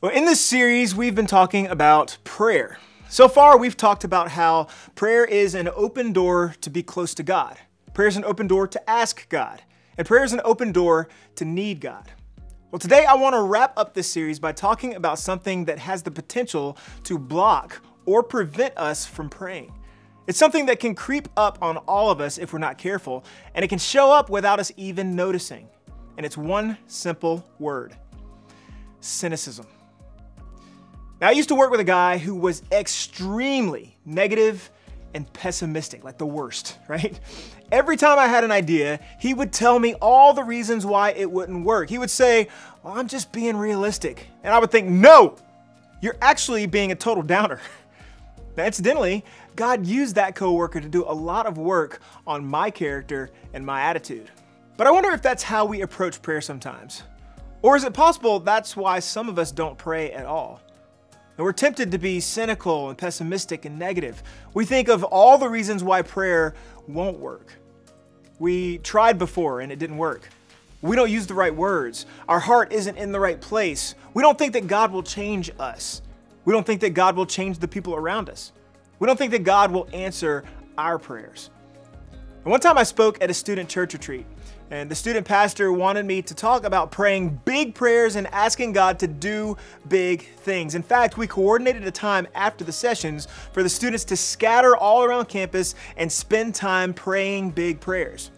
Well, in this series, we've been talking about prayer. So far, we've talked about how prayer is an open door to be close to God. Prayer is an open door to ask God. And prayer is an open door to need God. Well, today I want to wrap up this series by talking about something that has the potential to block or prevent us from praying. It's something that can creep up on all of us if we're not careful, and it can show up without us even noticing. And it's one simple word cynicism. Now, I used to work with a guy who was extremely negative and pessimistic, like the worst, right? Every time I had an idea, he would tell me all the reasons why it wouldn't work. He would say, well, I'm just being realistic. And I would think, no, you're actually being a total downer. Now, incidentally, God used that coworker to do a lot of work on my character and my attitude. But I wonder if that's how we approach prayer sometimes. Or is it possible that's why some of us don't pray at all? And we're tempted to be cynical and pessimistic and negative. We think of all the reasons why prayer won't work. We tried before and it didn't work. We don't use the right words. Our heart isn't in the right place. We don't think that God will change us. We don't think that God will change the people around us. We don't think that God will answer our prayers. And one time I spoke at a student church retreat, and the student pastor wanted me to talk about praying big prayers and asking God to do big things. In fact, we coordinated a time after the sessions for the students to scatter all around campus and spend time praying big prayers.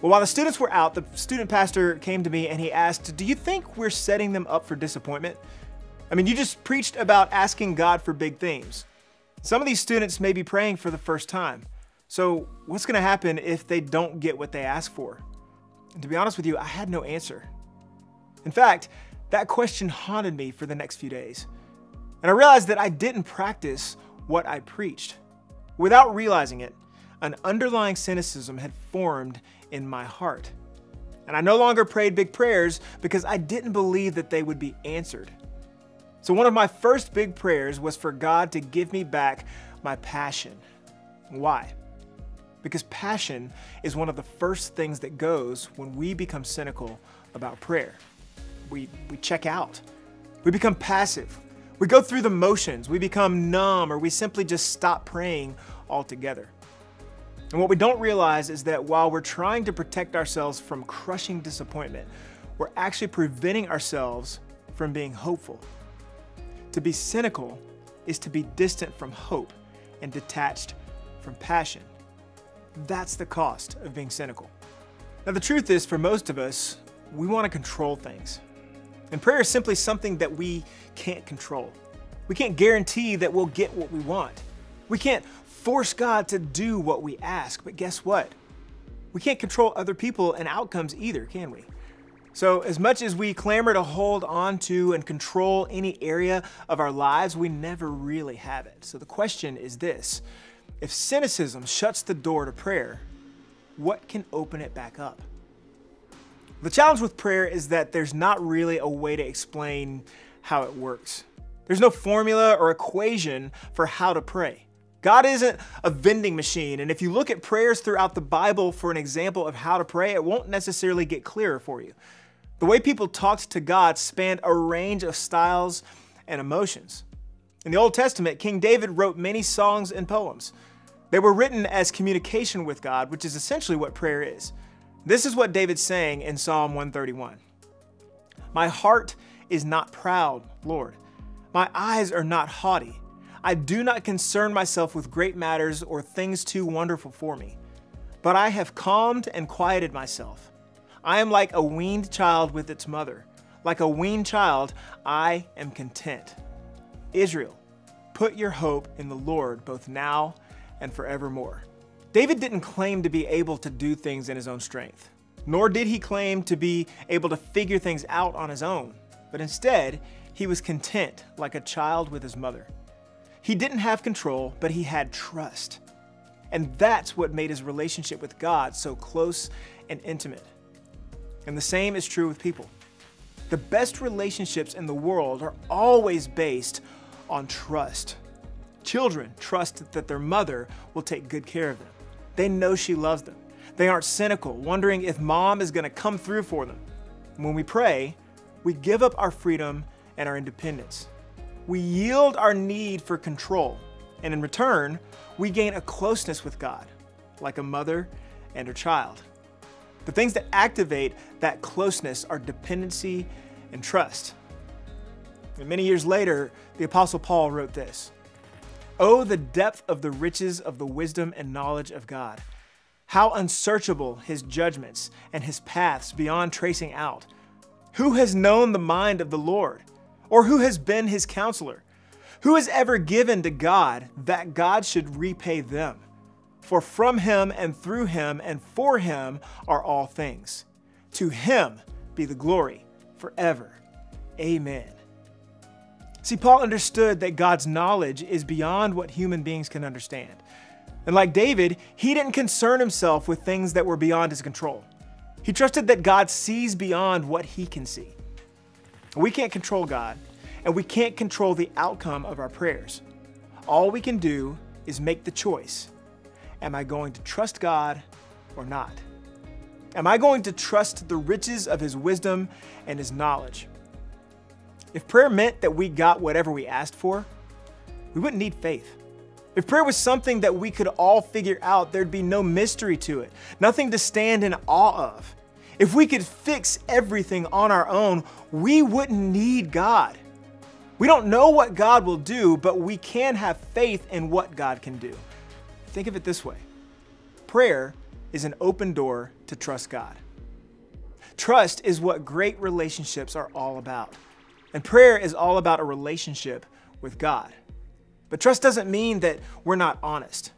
Well, while the students were out, the student pastor came to me and he asked, Do you think we're setting them up for disappointment? I mean, you just preached about asking God for big things. Some of these students may be praying for the first time. So, what's going to happen if they don't get what they ask for? And to be honest with you, I had no answer. In fact, that question haunted me for the next few days. And I realized that I didn't practice what I preached. Without realizing it, an underlying cynicism had formed in my heart. And I no longer prayed big prayers because I didn't believe that they would be answered. So, one of my first big prayers was for God to give me back my passion. Why? Because passion is one of the first things that goes when we become cynical about prayer. We, we check out, we become passive, we go through the motions, we become numb, or we simply just stop praying altogether. And what we don't realize is that while we're trying to protect ourselves from crushing disappointment, we're actually preventing ourselves from being hopeful. To be cynical is to be distant from hope and detached from passion. That's the cost of being cynical. Now, the truth is, for most of us, we want to control things. And prayer is simply something that we can't control. We can't guarantee that we'll get what we want. We can't force God to do what we ask, but guess what? We can't control other people and outcomes either, can we? So, as much as we clamor to hold on to and control any area of our lives, we never really have it. So, the question is this if cynicism shuts the door to prayer, what can open it back up? The challenge with prayer is that there's not really a way to explain how it works. There's no formula or equation for how to pray. God isn't a vending machine, and if you look at prayers throughout the Bible for an example of how to pray, it won't necessarily get clearer for you. The way people talked to God spanned a range of styles and emotions. In the Old Testament, King David wrote many songs and poems. They were written as communication with God, which is essentially what prayer is. This is what David saying in Psalm 131 My heart is not proud, Lord. My eyes are not haughty. I do not concern myself with great matters or things too wonderful for me. But I have calmed and quieted myself. I am like a weaned child with its mother. Like a weaned child, I am content. Israel, put your hope in the Lord both now and forevermore. David didn't claim to be able to do things in his own strength, nor did he claim to be able to figure things out on his own, but instead, he was content like a child with his mother. He didn't have control, but he had trust. And that's what made his relationship with God so close and intimate. And the same is true with people. The best relationships in the world are always based on trust. Children trust that their mother will take good care of them. They know she loves them. They aren't cynical, wondering if mom is going to come through for them. When we pray, we give up our freedom and our independence. We yield our need for control, and in return, we gain a closeness with God, like a mother and her child. The things that activate that closeness are dependency and trust. And many years later, the Apostle Paul wrote this Oh, the depth of the riches of the wisdom and knowledge of God! How unsearchable his judgments and his paths beyond tracing out! Who has known the mind of the Lord? Or who has been his counselor? Who has ever given to God that God should repay them? For from him and through him and for him are all things. To him be the glory forever. Amen. See, Paul understood that God's knowledge is beyond what human beings can understand. And like David, he didn't concern himself with things that were beyond his control. He trusted that God sees beyond what he can see. We can't control God, and we can't control the outcome of our prayers. All we can do is make the choice Am I going to trust God or not? Am I going to trust the riches of His wisdom and His knowledge? If prayer meant that we got whatever we asked for, we wouldn't need faith. If prayer was something that we could all figure out, there'd be no mystery to it, nothing to stand in awe of. If we could fix everything on our own, we wouldn't need God. We don't know what God will do, but we can have faith in what God can do. Think of it this way prayer is an open door to trust God. Trust is what great relationships are all about. And prayer is all about a relationship with God. But trust doesn't mean that we're not honest.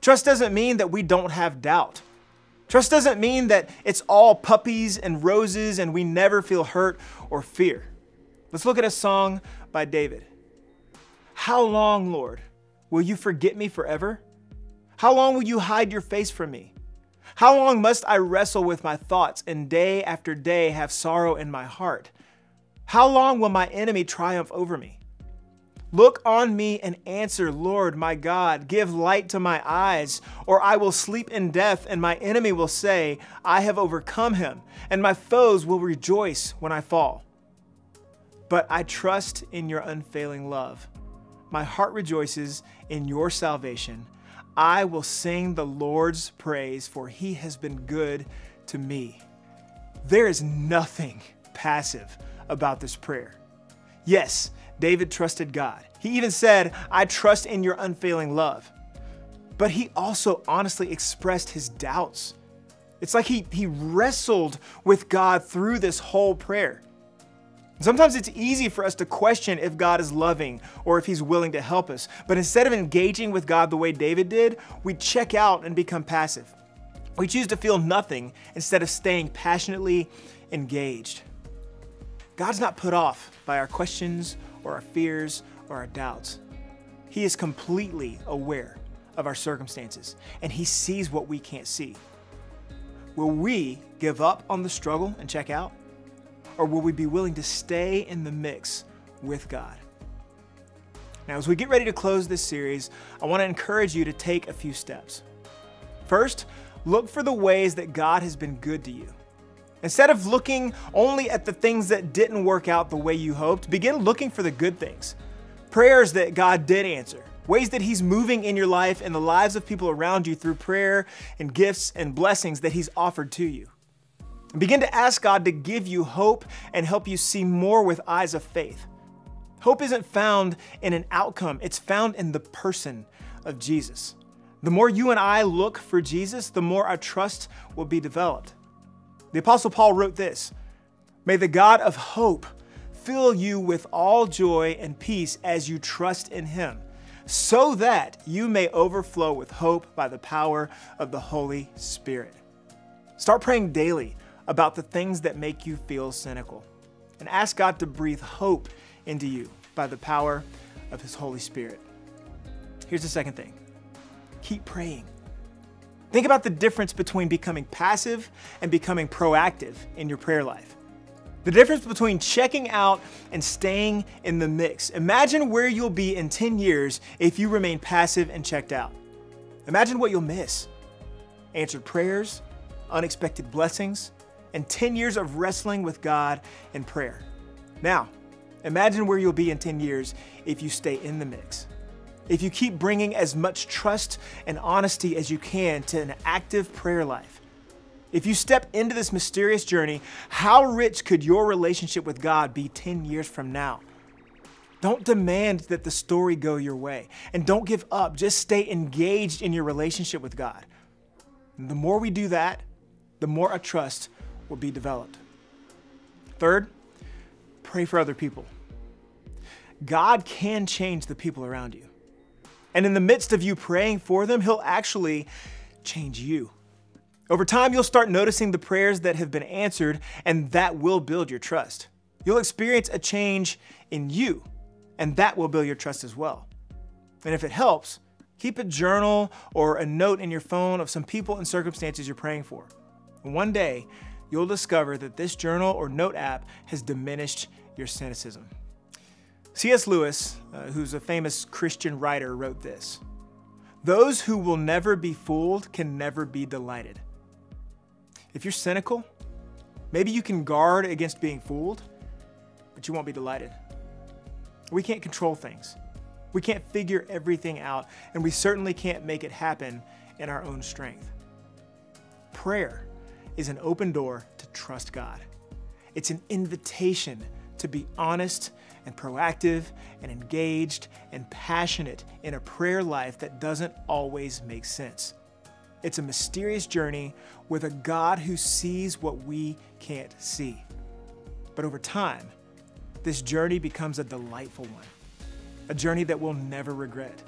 Trust doesn't mean that we don't have doubt. Trust doesn't mean that it's all puppies and roses and we never feel hurt or fear. Let's look at a song by David. How long, Lord, will you forget me forever? How long will you hide your face from me? How long must I wrestle with my thoughts and day after day have sorrow in my heart? How long will my enemy triumph over me? Look on me and answer, Lord my God. Give light to my eyes, or I will sleep in death, and my enemy will say, I have overcome him, and my foes will rejoice when I fall. But I trust in your unfailing love. My heart rejoices in your salvation. I will sing the Lord's praise, for he has been good to me. There is nothing passive about this prayer. Yes, David trusted God. He even said, I trust in your unfailing love. But he also honestly expressed his doubts. It's like he, he wrestled with God through this whole prayer. Sometimes it's easy for us to question if God is loving or if he's willing to help us. But instead of engaging with God the way David did, we check out and become passive. We choose to feel nothing instead of staying passionately engaged. God's not put off by our questions or our fears or our doubts. He is completely aware of our circumstances and He sees what we can't see. Will we give up on the struggle and check out? Or will we be willing to stay in the mix with God? Now, as we get ready to close this series, I want to encourage you to take a few steps. First, look for the ways that God has been good to you. Instead of looking only at the things that didn't work out the way you hoped, begin looking for the good things. Prayers that God did answer, ways that He's moving in your life and the lives of people around you through prayer and gifts and blessings that He's offered to you. Begin to ask God to give you hope and help you see more with eyes of faith. Hope isn't found in an outcome, it's found in the person of Jesus. The more you and I look for Jesus, the more our trust will be developed. The Apostle Paul wrote this May the God of hope fill you with all joy and peace as you trust in him, so that you may overflow with hope by the power of the Holy Spirit. Start praying daily about the things that make you feel cynical and ask God to breathe hope into you by the power of His Holy Spirit. Here's the second thing keep praying. Think about the difference between becoming passive and becoming proactive in your prayer life. The difference between checking out and staying in the mix. Imagine where you'll be in 10 years if you remain passive and checked out. Imagine what you'll miss answered prayers, unexpected blessings, and 10 years of wrestling with God in prayer. Now, Imagine where you'll be in 10 years if you stay in the mix. If you keep bringing as much trust and honesty as you can to an active prayer life. If you step into this mysterious journey, how rich could your relationship with God be 10 years from now? Don't demand that the story go your way. And don't give up. Just stay engaged in your relationship with God. And the more we do that, the more a trust will be developed. Third, pray for other people. God can change the people around you. And in the midst of you praying for them, He'll actually change you. Over time, you'll start noticing the prayers that have been answered, and that will build your trust. You'll experience a change in you and that will build your trust as well. And if it helps, keep a journal or a note in your phone of some people and circumstances you're praying for. One day, you'll discover that this journal or note app has diminished your cynicism. C.S. Lewis, uh, who's a famous Christian writer, wrote this Those who will never be fooled can never be delighted. If you're cynical, maybe you can guard against being fooled, but you won't be delighted. We can't control things. We can't figure everything out, and we certainly can't make it happen in our own strength. Prayer is an open door to trust God. It's an invitation to be honest and proactive and engaged and passionate in a prayer life that doesn't always make sense. It's a mysterious journey with a God who sees what we can't see. But over time, this journey becomes a delightful one, a journey that we'll never regret.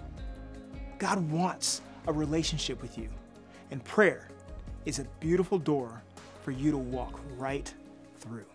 God wants a relationship with you, and prayer is a beautiful door for you to walk right through.